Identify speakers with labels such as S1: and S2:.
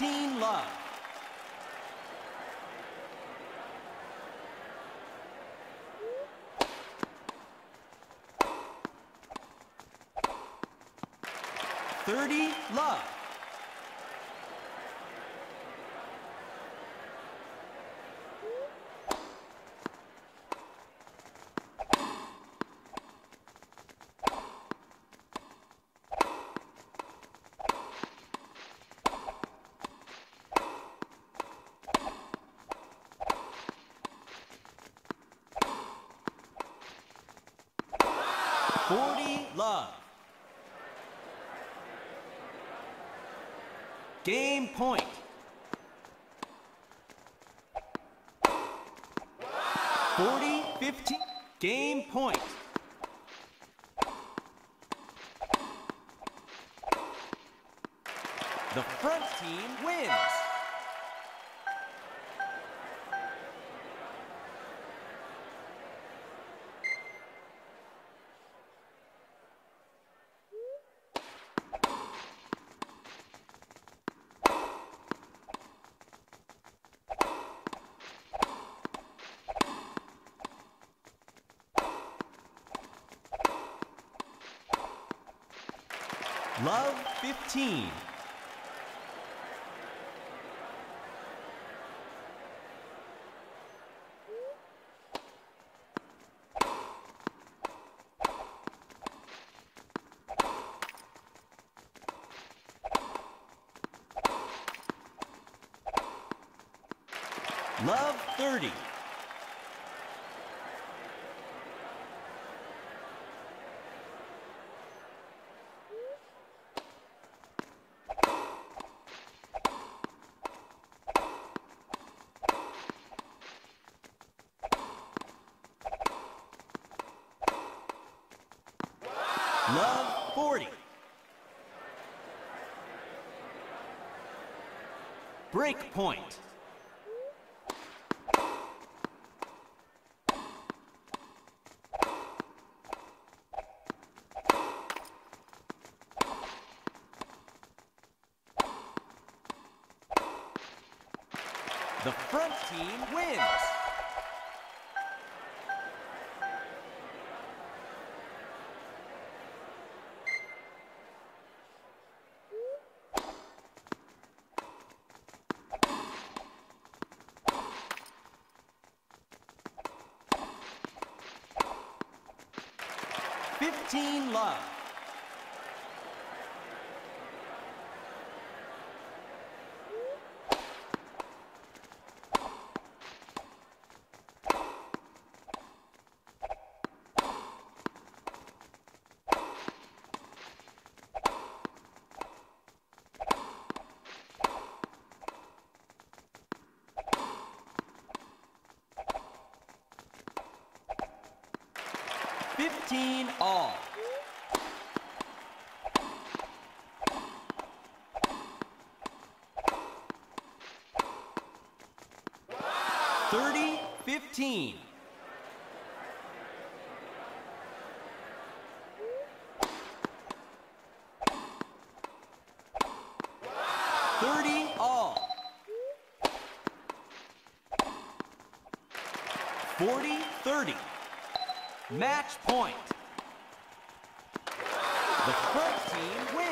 S1: 15 love. Thirty love. Forty love. Game point. Forty fifteen. Game point. The front team wins. Love 15. Love 30. Love 40. Break point. The front team wins. Fifteen love. Fifteen all. Thirty fifteen. Thirty all. Forty thirty. Match point. The front team wins.